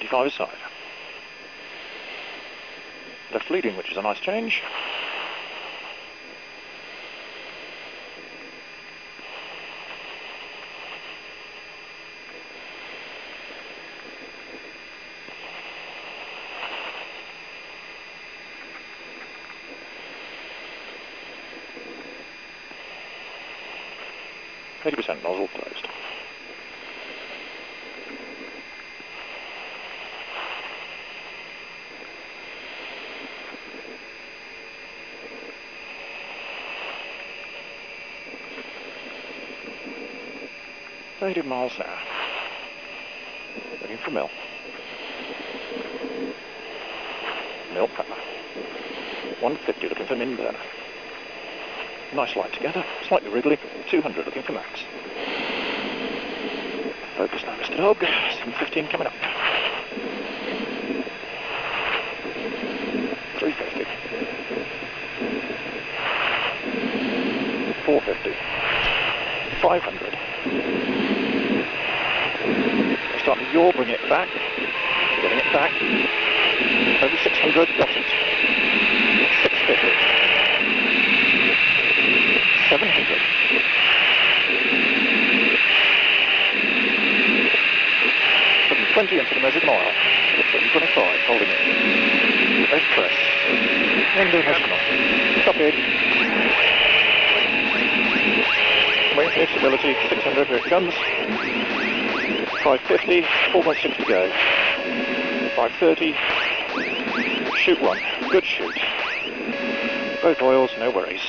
155 aside. Left leading, which is a nice change. Eighty percent nozzle closed. Eighty miles an hour. Looking for. Mill pepper. 150 looking for min burner. Nice light together, slightly wriggly. 200 looking for max. Focus now, Mr. Dog. 715 coming up. 350. 450. 500. Starting to yaw, bring it back. Getting it back. Over 600, got it. 650. 700. 720 into the measured mile. 725, holding it. Let's press. Has come Stop. Wait for stability. 600, here it comes. 550, 4.6 to go. 530. Chute one. Good chute. Both oils, no worries.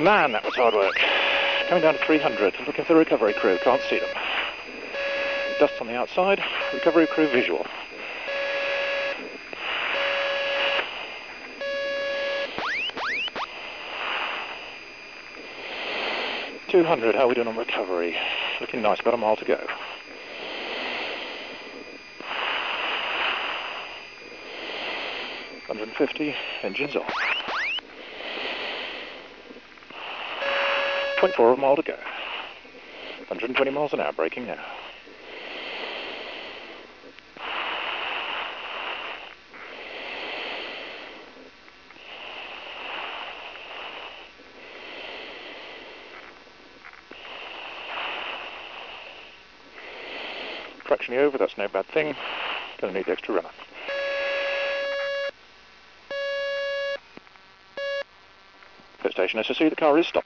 Man, that was hard work. Coming down to 300, looking for the recovery crew, can't see them. Dust on the outside, recovery crew visual. Two hundred, how are we doing on recovery? Looking nice, about a mile to go. Hundred and fifty, engines off. 0.4 of a mile to go. 120 miles an hour, braking now. Fractionally over, that's no bad thing. Gonna need the extra runner. Pit station SSC, the car is stopped.